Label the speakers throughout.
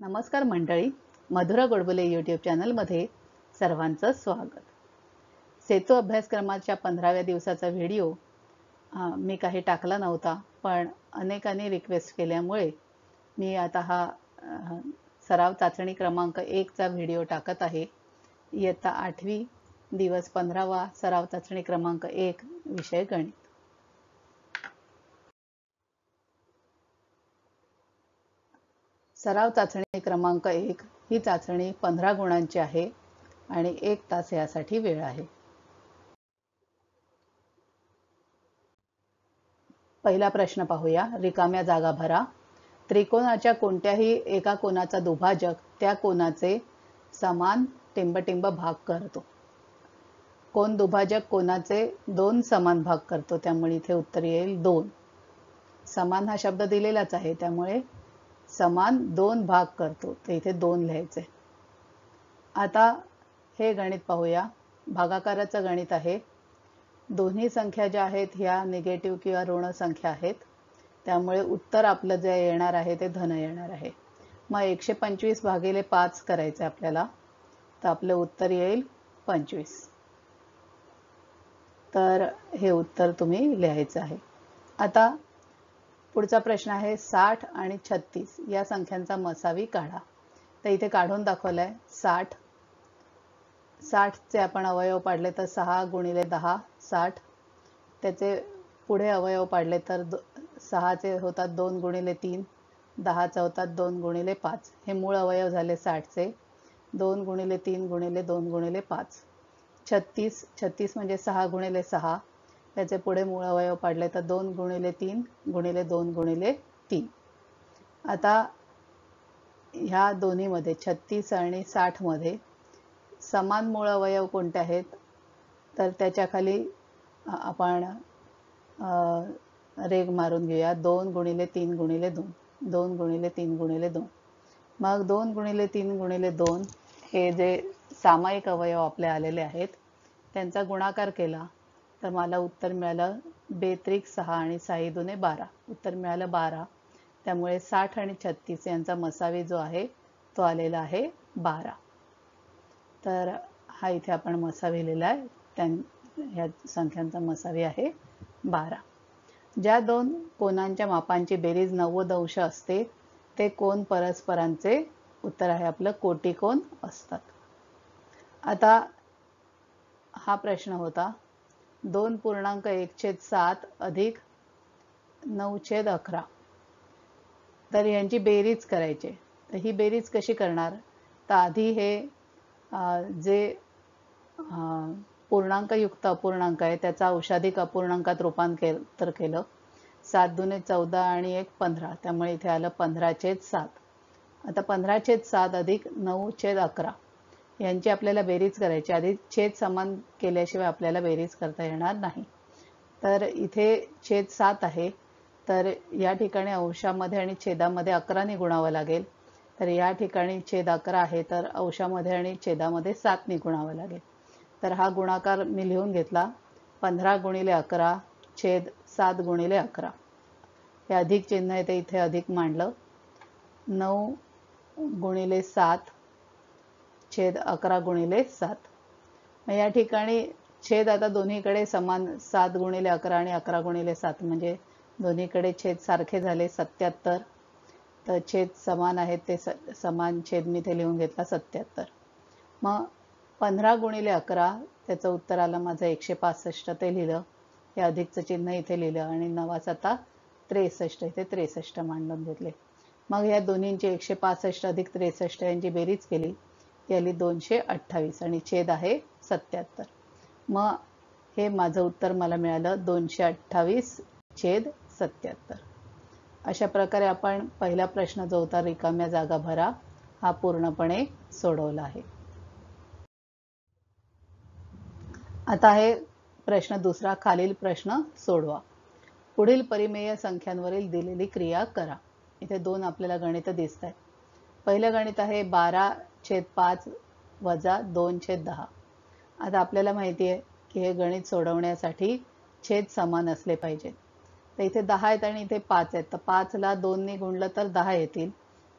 Speaker 1: नमस्कार मंडळी मधुरा गोडबोले यूट्यूब चॅनलमध्ये सर्वांचं स्वागत. सेतू अभ्यासक्रमाच्या पंधराव्या दिवसाचा व्हिडिओ मी काही टाकला नव्हता पण अनेकांनी रिक्वेस्ट केल्यामुळे मी आता हा सराव चाचणी क्रमांक एकचा व्हिडिओ टाकत आहे. इयत्ता आठवी दिवस पंधरावा सराव चाचणी क्रमांक एक विषय गणित. सराव चाचणी क्रमांक एक ही चाचणी पंधरा गुणांची आहे आणि एक तास यासाठी वेळ आहे. पहिला प्रश्न पाहूया. रिकाम्या जागा भरा. त्रिकोणाच्या कोणत्याही एका कोणाचा दुभाजक त्या कोणाचे समान टिंबटिंब भाग करतो. कोण दुभाजक कोणाचे दोन समान भाग करतो. त्यामुळे इथे उत्तर येईल दोन. समान हा शब्द दिलेलाच आहे. त्यामुळे समान दोन भाग करतो. तर इथे दोन लिहायचे आता हे गणित पाहूया. भागाकाराचं गणित आहे. दोन्ही संख्या ज्या आहेत ह्या निगेटिव्ह किंवा ऋण संख्या आहेत. त्यामुळे उत्तर आपलं जे येणार आहे ते धन येणार आहे. मग एकशे पंचवीस भागिले पाच करायचे आपल्याला. तर आपलं उत्तर येईल पंचवीस. तर हे उत्तर तुम्ही लिहायचं आहे. आता पुढचा प्रश्न आहे साठ आणि छत्तीस. या संख्यांचा मसावी काढा. तर इथे काढून दाखवलाय साठ. साठचे आपण अवयव पाडले तर सहा गुणिले दहा साठ. त्याचे पुढे अवयव पाडले तर दो सहाचे होतात दोन गुणिले तीन दहाचा होतात दोन गुणिले पाच. हे मूळ अवयव झाले साठचे. दोन गुणिले तीन गुणिले दोन गुणिले पाच. छत्तीस छत्तीस म्हणजे सहा गुणिले सहा. त्याचे पुढे मूळावयव पाडले तर दोन गुणिले तीन गुणिले दोन गुणिले तीन. आता ह्या दोन्हीमध्ये छत्तीस आणि साठमध्ये समान मूळ अवयव कोणते आहेत? तर त्याच्याखाली आपण रेग मारून घेऊया. दोन गुणिले तीन गुणिले दोन. दोन गुणिले तीन गुणिले दोन. मग दोन गुणिले तीन गुणिले दोन हे जे सामायिक अवयव आपले आलेले आहेत त्यांचा गुणाकार केला. तर मला उत्तर मिळालं बेत्रिक सहा आणि साई दुने बारा. उत्तर मिळालं बारा. त्यामुळे साठ आणि छत्तीस यांचा मसावी जो आहे तो आलेला आहे बारा. तर हा इथे आपण मसावी लिहिला आहे. त्या ह्या संख्यांचा मसावी आहे बारा. ज्या दोन कोणांच्या मापांची बेरीज नव्वद अंश असते ते कोण परस्परांचे उत्तर आहे आपलं कोटी कोण असतात. आता हा प्रश्न होता दोन पूर्णांक एक छेद सात अधिक नऊ छेद अकरा. तर यांची बेरीज करायची. तर ही बेरीज कशी करणार? तर आधी हे जे पूर्णांकयुक्त अपूर्णांक आहे त्याचा औषधिक अपूर्णांकात रूपांतर केलं. सात दुने चौदा आणि एक पंधरा. त्यामुळे इथे आलं पंधरा छेद सात. आता पंधरा छेद सात अधिक नऊ छेद अकरा. यांची आपल्याला बेरीज करायची. आधी छेद समान केल्याशिवाय आपल्याला बेरीज करता येणार नाही. तर इथे छेद सात आहे. तर या ठिकाणी अंशामध्ये आणि छेदामध्ये अकराने गुणावं लागेल. तर या ठिकाणी छेद अकरा आहे तर अंशामध्ये आणि छेदामध्ये सातने गुणावं लागेल. तर हा गुणाकार मी लिहून घेतला. पंधरा गुणिले अकरा छेद सात गुणिले अकरा. हे अधिक चिन्ह आहे ते इथे अधिक मांडलं. नऊ गुणिले सात छेद अकरा गुणिले सात. या ठिकाणी छेद आता दोन्हीकडे समान सात गुणिले अकरा आणि अकरा गुणिले सात म्हणजे दोन्हीकडे छेद सारखे झाले सत्याहत्तर. तर छेद समान आहेत ते स समान छेद मी ते लिहून घेतला सत्याहत्तर. मग पंधरा गुणिले अकरा त्याचं उत्तर आलं माझं एकशे पासष्ट ते लिहिलं. हे अधिकचं चिन्ह इथे लिहिलं आणि नवाच आता त्रेसष्ट इथे त्रेसष्ट मांडून घेतले. मग या दोन्हींची एकशे पासष्ट अधिक त्रेसष्ट यांची बेरीज केली. ती आली दोनशे अठ्ठावीस आणि छेद आहे सत्याहत्तर. मग हे माझं उत्तर मला मिळालं दोनशे अठ्ठावीस छेद सत्याहत्तर. अशा प्रकारे आपण पहिला प्रश्न जो होता रिकाम्या जागा भरा हा पूर्णपणे सोडवला आहे. आता आहे प्रश्न दुसरा खालील प्रश्न सोडवा. पुढील परिमेय संख्यांवरील दिलेली क्रिया करा. इथे दोन आपल्याला गणित दिसत आहेत पहिलं गणित आहे बारा छेद पाच वजा दोन छेद दहा. आता आपल्याला माहिती आहे की हे गणित सोडवण्यासाठी छेद समान असले पाहिजेत. तर इथे दहा आहेत आणि इथे पाच आहेत. तर पाचला दोनने गुणलं तर दहा येतील.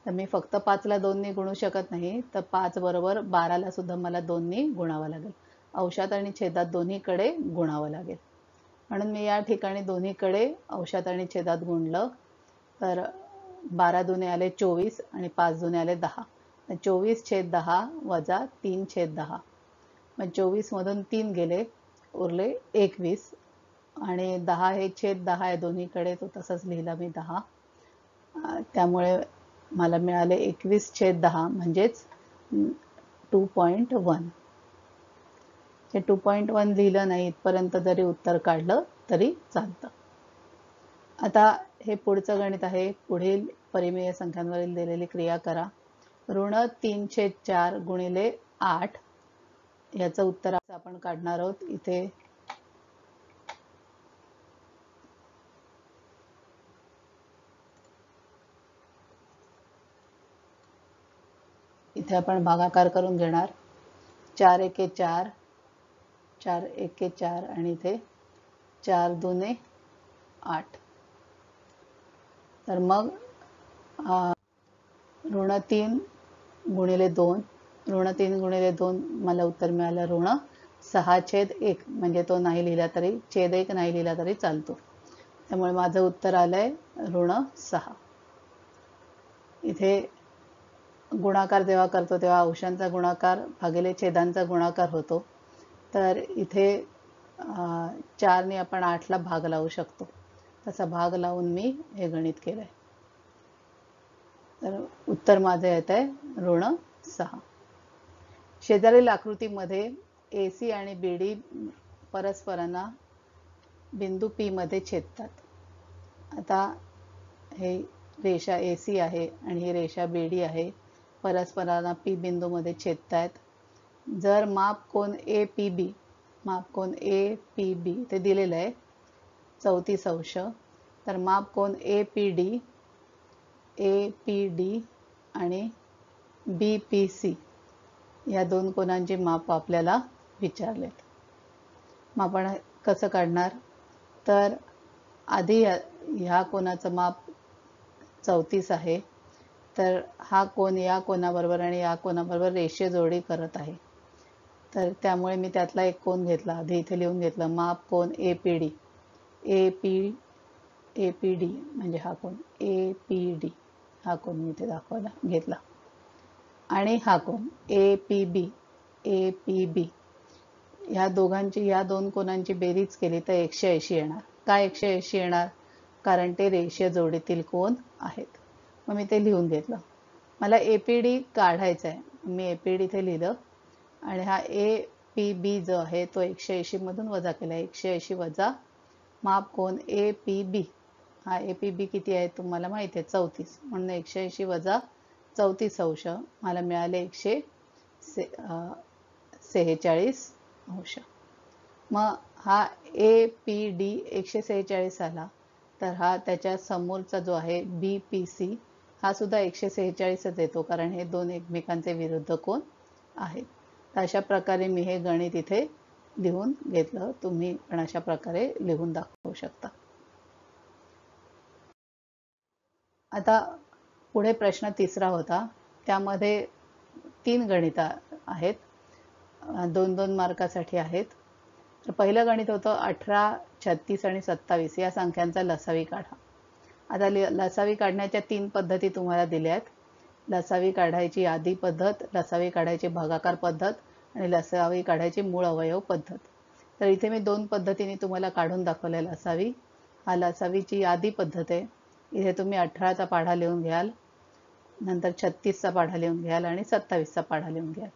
Speaker 1: तर मी फक्त पाचला दोनने गुणू शकत नाही. तर पाच बरोबर बाराला सुद्धा मला दोनने गुणावं लागेल. अंशात आणि छेदात दोन्हीकडे गुणावं लागेल. म्हणून मी या ठिकाणी दोन्हीकडे अंशात आणि छेदात गुणलं. तर बारा दुने आले चोवीस आणि पाच दुने आले दहा. चोवीस छेद दहा वजा तीन छेद दहा. मग चोवीसमधून तीन गेले उरले एकवीस. आणि दहा हे छेद दहा आहे दोन्हीकडे तो तसंच लिहिला मी दहा. त्यामुळे मला मिळाले एकवीस छेद दहा म्हणजेच टू पॉईंट वन. हे टू पॉईंट वन लिहिलं नाही इथपर्यंत जरी उत्तर काढलं तरी चालतं. आता हे पुढचं गणित आहे. पुढील परिमेय संख्यांवरील दिलेली क्रिया करा. ऋण तीनशे चार गुणिले आठ. याचं उत्तर आपण काढणार आहोत. इथे इथे आपण भागाकार करून घेणार. चार एके चार चार एके चार आणि इथे चार दोने आठ. तर मग ऋण तीन गुणिले दोन ऋण तीन गुणिले दोन मला उत्तर मिळालं ऋण सहा छेद एक. म्हणजे तो नाही लिहिला तरी छेद एक नाही लिहिला तरी चालतो. त्यामुळे माझं उत्तर आलंय ऋण सहा. इथे गुणाकार जेव्हा करतो तेव्हा अंशांचा गुणाकार भागिले छेदांचा गुणाकार होतो. तर इथे चारने आपण आठला भाग लावू शकतो. तसा भाग लावून मी हे गणित केलंय. तर उत्तर माझं येत आहे. ऋण सहा. शेजारील आकृतीमध्ये ए सी आणि बी डी परस्परांना बिंदू पीमध्ये छेदतात. आता हे रेषा ए सी आहे आणि ही रेषा बी डी आहे. परस्परांना पी बिंदूमध्ये छेदतायत. जर माप कोण ए पी बी माप कोण ए पी बी ते दिलेलं आहे. चौतीस अंश. तर माप कोण A P D A P D आणि बी पी सी या दोन कोणांची माप आपल्याला विचारलेत. मग आपण कसं काढणार? तर आधी ह्या कोणाचं माप चौतीस आहे. तर हा कोण या कोणाबरोबर आणि या कोणाबरोबर रेषेजोडी जोडी करत आहे. तर त्यामुळे मी त्यातला एक कोण घेतला. आधी इथे लिहून घेतलं माप कोण A P D A P A P D म्हणजे हा कोण ए पी डी हा कोण मी इथे दाखवायला घेतला. आणि हा कोण? A P B A P बी ह्या दोघांची या दोन कोणांची बेरीज केली तर एकशे ऐंशी येणार. काय एकशे ऐंशी येणार? कारण ते रेषीय जोडीतील कोण आहेत? मग मी ते लिहून घेतलं. मला ए पी डी काढायचं आहे मी ए पी डी इथे लिहिलं. आणि हा ए पी बी जो आहे तो एकशे ऐंशीमधून वजा केला. एकशे ऐंशी वजा माप कोण? ए पी बी हा ए पी बी किती आहे तुम्हाला माहिती आहे? चौतीस. म्हणून एकशे ऐंशी वजा चौतीस अंश मला मिळाले एकशे से सेहेचाळीस अंश. मग हा ए पी डी एकशे सेहेचाळीस आला तर हा त्याच्या समोरचा जो आहे बी पी सी हा सुद्धा एकशे सेहेचाळीसच येतो कारण हे दोन एकमेकांचे विरुद्ध कोण आहेत. तर अशा प्रकारे मी हे गणित इथे लिहून घेतलं. तुम्ही पण अशा प्रकारे लिहून दाखवू शकता. आता पुढे प्रश्न तिसरा होता. त्यामध्ये तीन गणित आहेत. दोन दोन मार्कासाठी आहेत. तर पहिलं गणित होतं अठरा छत्तीस आणि सत्तावीस. या संख्यांचा लसावी काढा. आता लसावी काढण्याच्या तीन पद्धती तुम्हाला दिल्या आहेत. लसावी काढायची आधी पद्धत लसावी काढायची भागाकार पद्धत आणि लसावी काढायची मूळ अवयव पद्धत. तर इथे मी दोन पद्धतीने तुम्हाला काढून दाखवल्या लसावी. हा लसावीची यादी पद्धत आहे. इथे तुम्ही अठराचा पाढा लिहून घ्याल नंतर छत्तीसचा पाढा लिहून घ्याल आणि सत्तावीसचा पाढा लिहून घ्याल.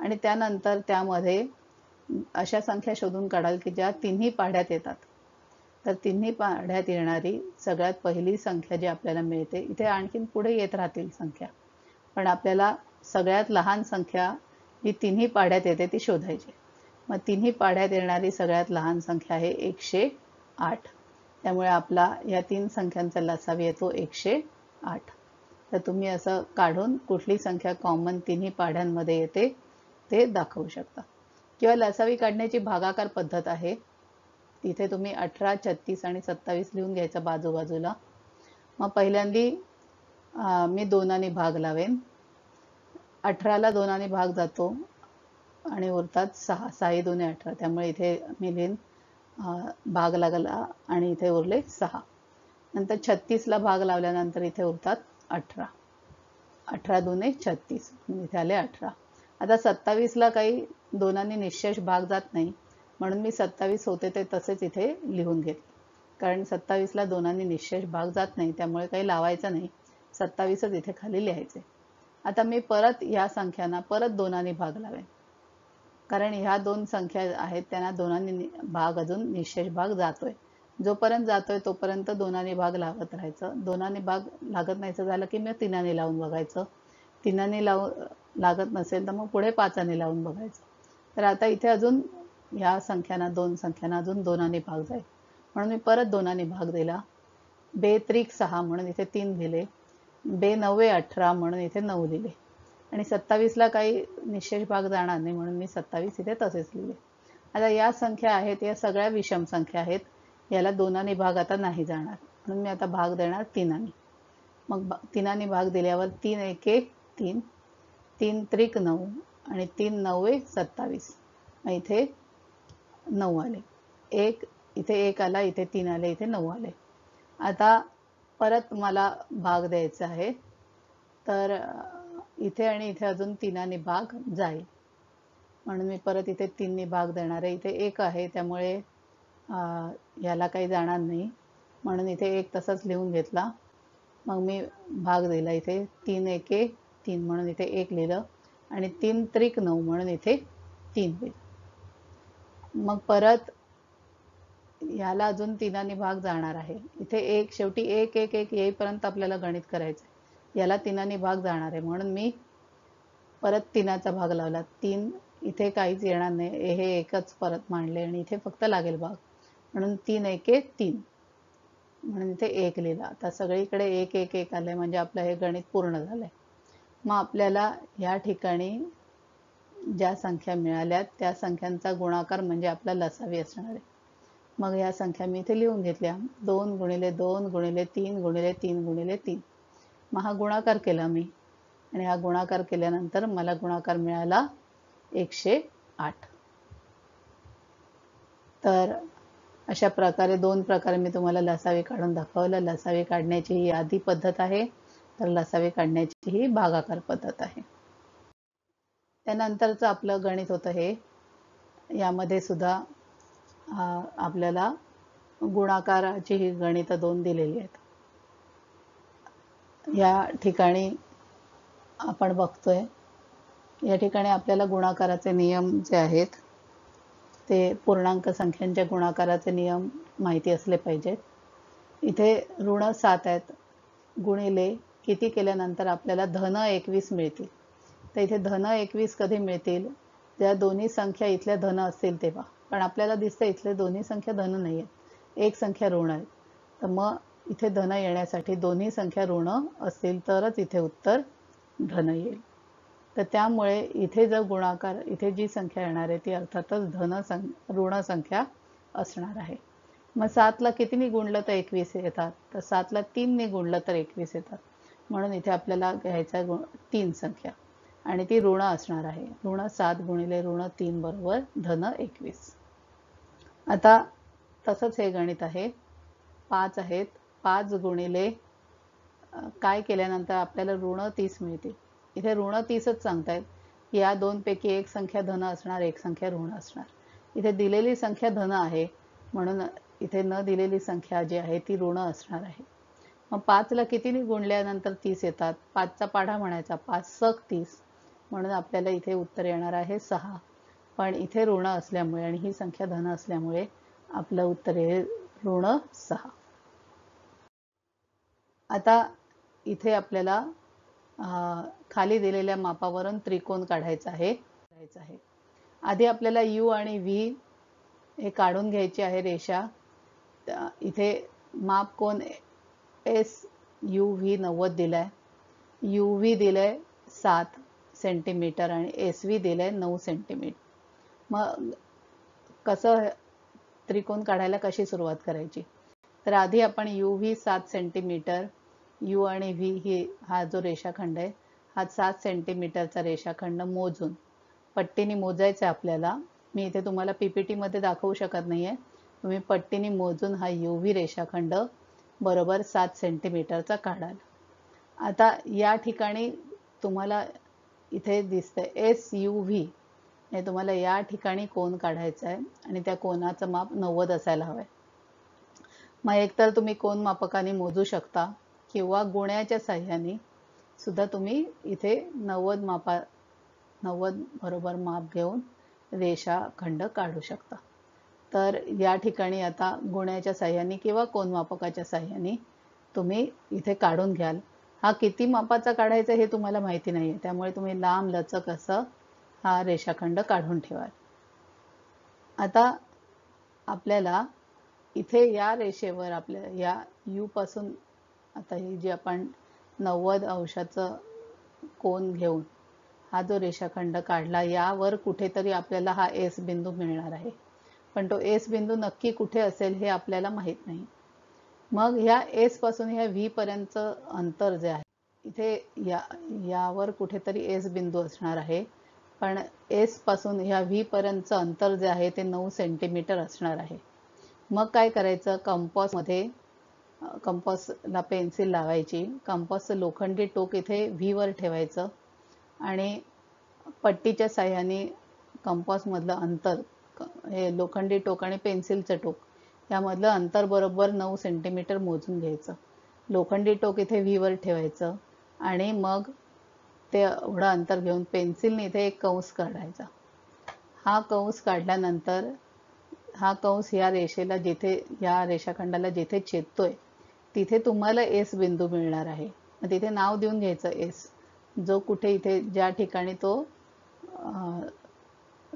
Speaker 1: आणि त्यानंतर त्यामध्ये अशा संख्या शोधून काढाल की ज्या तिन्ही पाढ्यात येतात. तर तिन्ही पाढ्यात येणारी सगळ्यात पहिली संख्या जी आपल्याला मिळते इथे आणखीन पुढे येत राहतील संख्या. पण आपल्याला सगळ्यात लहान संख्या जी तिन्ही पाढ्यात येते ती शोधायची मग तिन्ही पाढ्यात येणारी सगळ्यात लहान संख्या आहे एकशे आठ. त्यामुळे आपला या तीन संख्यांचा लसावी येतो एकशे आठ. तर तुम्ही असं काढून कुठली संख्या कॉमन तिन्ही पाढ्यांमध्ये येते ते दाखवू शकता. किंवा लसावी काढण्याची भागाकार पद्धत आहे. तिथे तुम्ही अठरा छत्तीस आणि सत्तावीस लिहून घ्यायचं बाजूबाजूला. मग पहिल्यांदी मी दोनाने भाग लावेन. अठराला दोनाने भाग जातो आणि उरतात सहा सहा दोन्ही अठरा. त्यामुळे इथे मी लिहिन भाग लागला आणि इथे उरले सहा. नंतर छत्तीसला भाग लावल्यानंतर इथे उरतात अठरा. अठरा दोने छत्तीस. इथे आले अठरा. आता सत्तावीसला काही दोनांनी निशेष भाग जात नाही. म्हणून मी सत्तावीस होते ते तसेच इथे लिहून घेतले कारण सत्तावीसला दोनांनी निशेष भाग जात नाही त्यामुळे काही लावायचं नाही. सत्तावीसच इथे खाली लिहायचे. आता मी परत या संख्यांना परत दोनांनी भाग लावेन. कारण ह्या दोन संख्या आहेत त्यांना दोनांनी भाग अजून निशेष भाग जातोय. जोपर्यंत जातोय तोपर्यंत दोनाने भाग लागत राहायचं. दोनाने भाग लागत नाहीचं झालं की मी तिनाने लावून बघायचं. तिनाने लावू लागत नसेल तर मग पुढे पाचाने लावून बघायचं. तर आता इथे अजून ह्या संख्यांना दोन संख्यांना अजून दोनाने भाग जाईल. म्हणून मी परत दोनाने भाग दिला. बे त्रिक सहा म्हणून इथे तीन दिले. बे नव्वे अठरा म्हणून इथे नऊ दिले. आणि सत्तावीसला काही निशेष भाग जाणार नाही म्हणून मी सत्तावीस इथे तसेच लिहिले. आता या संख्या आहेत या सगळ्या विषम संख्या आहेत याला दोनाने भाग आता नाही जाणार. म्हणून मी आता भाग देणार तीनाने. मग बा- तीनाने भाग दिल्यावर तीन एक एक तीन तीन त्रिक नऊ आणि तीन नऊ सत्तावीस. मग इथे नऊ आले. एक इथे एक आला इथे तीन आले इथे नऊ आले. आता परत मला भाग द्यायचा आहे. तर इथे आणि इथे अजून तीनाने भाग जाईल. म्हणून मी परत इथे तीनने भाग देणार आहे. इथे एक आहे त्यामुळे याला काही जाणार नाही. म्हणून इथे एक तसंच लिहून घेतला. मग मी भाग दिला इथे. तीन एके तीन म्हणून इथे एक लिहिलं. आणि तीन त्रिक नऊ म्हणून इथे तीन लिहिलं. मग परत याला अजून तीनाने भाग जाणार आहे. इथे एक शेवटी एक एक एक येईपर्यंत आपल्याला गणित करायचं आहे. याला तिनाने भाग जाणार आहे. म्हणून मी परत तिनाचा भाग लावला. तीन इथे काहीच येणार नाही. हे एकच परत मांडले आणि इथे फक्त लागेल भाग. म्हणून तीन एक एक तीन. म्हणून इथे एक लिहिला. आता सगळीकडे एक एक एक आलंय म्हणजे आपलं हे गणित पूर्ण झालंय. मग आपल्याला ह्या ठिकाणी ज्या संख्या मिळाल्या त्या संख्यांचा गुणाकार म्हणजे आपला लसावी असणार आहे. मग या संख्या मी इथे लिहून घेतल्या. दोन गुणिले दोन गुणिले तीन गुणिले तीन गुणिले तीन. मग हा गुणाकार केला मी. आणि हा गुणाकार केल्यानंतर मला गुणाकार मिळाला एकशे आठ. तर अशा प्रकारे दोन प्रकारे मी तुम्हाला लसावी काढून दाखवलं. लसावी काढण्याची ही आधी पद्धत आहे. तर लसावी काढण्याची ही भागाकार पद्धत आहे. त्यानंतरचं आपलं गणित होतं हे. यामध्ये सुद्धा आपल्याला गुणाकाराची ही गणित दोन दिलेली आहेत. या ठिकाणी आपण बघतोय. या ठिकाणी आपल्याला गुणाकाराचे नियम जे आहेत ते पूर्णांक संख्यांच्या गुणाकाराचे नियम माहिती असले पाहिजेत. इथे ऋण सात आहेत. गुणिले किती केल्यानंतर आपल्याला धन एकवीस मिळतील. तर इथे धन एकवीस कधी मिळतील? ज्या दोन्ही संख्या इथल्या धन असतील तेव्हा. पण आपल्याला दिसतं इथले दोन्ही संख्या धन नाही आहेत एक संख्या ऋण आहे तर मग इथे धन येण्यासाठी दोन्ही संख्या ऋण असतील तरच इथे उत्तर धन येईल. तर त्यामुळे इथे जर गुणाकार इथे जी संख्या येणार आहे ती अर्थातच धन सं ऋण संख्या असणार आहे. मग सातला कितीने गुणलं तर एकवीस येतात. तर सातला तीनने गुणलं तर एकवीस येतात. म्हणून इथे आपल्याला घ्यायचा गुण तीन संख्या. आणि ती ऋण असणार आहे. ऋण सात गुणिले ऋण तीन बरोबर धन एकवीस. आता तसंच हे गणित आहे. पाच आहेत. पाच गुणिले काय केल्यानंतर आपल्याला ऋण तीस मिळतील. इथे ऋण तीसच सांगतायत. या दोनपैकी एक संख्या धन असणार एक संख्या ऋण असणार. इथे दिलेली संख्या धन आहे म्हणून इथे न दिलेली संख्या जी आहे ती ऋण असणार आहे. मग पाचला कितीने गुणल्यानंतर तीस येतात? पाचचा पाढा म्हणायचा पाच सक तीस. म्हणून आपल्याला इथे उत्तर येणार आहे सहा. पण इथे ऋण असल्यामुळे आणि ही संख्या धन असल्यामुळे आपलं उत्तर येईल ऋण सहा. आता इथे आपल्याला खाली दिलेल्या मापावरून त्रिकोण काढायचा आहे. काढायचा आहे. आधी आपल्याला यू आणि व्ही हे काढून घ्यायची आहे रेषा. इथे माप कोण? एस यू व्ही नव्वद दिलाय. यू व्ही दिलंय सात सेंटीमीटर आणि एस व्ही दिलंय नऊ सेंटीमीटर. मग कसं त्रिकोण काढायला कशी सुरुवात करायची? तर आधी आपण यू व्ही सात सेंटीमीटर यू आणि व्ही ही हा जो रेषाखंड आहे हा सात सेंटीमीटरचा रेषाखंड मोजून पट्टीने मोजायचा आहे आपल्याला. मी इथे तुम्हाला पी पी टीमध्ये दाखवू शकत नाही आहे तुम्ही पट्टीने मोजून हा यू व्ही रेषाखंड बरोबर सात सेंटीमीटरचा काढाल. आता या ठिकाणी तुम्हाला इथे दिसतंय एस यू व्ही हे तुम्हाला या ठिकाणी कोण काढायचा आहे आणि त्या कोणाचं माप नव्वद असायला हवं आहे मग एकतर तुम्ही कोण मापकाने मोजू शकता किंवा गुण्याच्या साह्याने सुद्धा तुम्ही इथे नव्वद मापा नव्वद बरोबर माप घेऊन रेषाखंड काढू शकता. तर या ठिकाणी आता गुण्याच्या साह्याने किंवा कोण मापकाच्या साह्याने तुम्ही इथे काढून घ्याल. हा किती मापाचा काढायचा हे तुम्हाला माहिती नाहीये. त्यामुळे तुम्ही लांब लचक असं हा रेषाखंड काढून ठेवाल. आता आपल्याला इथे या रेषेवर आपल्या या यू पासून आता ही जी आपण नव्वद अंशाचं कोन घेऊन हा जो रेषाखंड काढला यावर कुठेतरी आपल्याला हा एस बिंदू मिळणार आहे. पण तो एस बिंदू नक्की कुठे असेल हे आपल्याला माहीत नाही. मग ह्या एसपासून ह्या व्ही पर्यंत अंतर जे आहे इथे या यावर कुठेतरी एस बिंदू असणार आहे. पण एसपासून ह्या व्ही पर्यंतचं अंतर जे आहे ते नऊ सेंटीमीटर असणार आहे. मग काय करायचं? कंपॉसमध्ये कंपॉसला पेन्सिल लावायची. कंपॉसचं लोखंडी टोक इथे व्हीवर ठेवायचं. आणि पट्टीच्या साह्याने कंपॉसमधलं अंतर हे लोखंडी टोक आणि पेन्सिलचं टोक यामधलं अंतर बरोबर नऊ सेंटीमीटर मोजून घ्यायचं. लोखंडी टोक इथे व्हीवर ठेवायचं. आणि मग ते एवढं अंतर घेऊन पेन्सिलने इथे एक कंस काढायचा. हा कंस काढल्यानंतर हा कंस या रेषेला जिथे या रेषाखंडाला जिथे छेदतोय तिथे तुम्हाला एस बिंदू मिळणार आहे. तिथे नाव देऊन घ्यायचं एस जो कुठे इथे ज्या ठिकाणी तो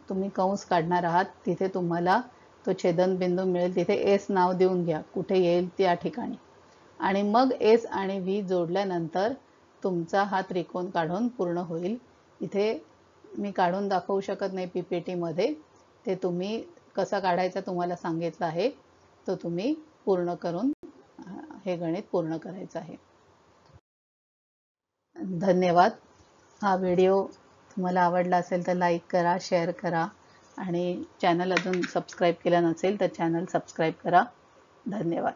Speaker 1: तुम्ही कंस काढणार आहात तिथे तुम्हाला तो छेदन बिंदू मिळेल. तिथे एस नाव देऊन घ्या कुठे येईल त्या ठिकाणी. आणि मग एस आणि व्ही जोडल्यानंतर तुमचा हा त्रिकोण काढून पूर्ण होईल. इथे मी काढून दाखवू शकत नाही पीपीटी मध्ये. ते तुम्ही कसा काढायचा तुम्हाला सांगितलं आहे तो तुम्ही पूर्ण करून हे गणित पूर्ण करायचं आहे. धन्यवाद. हा व्हिडिओ तुम्हाला आवडला असेल तर लाईक करा शेअर करा आणि चॅनल अजून सबस्क्राईब केलं नसेल तर चॅनल सबस्क्राईब करा. धन्यवाद.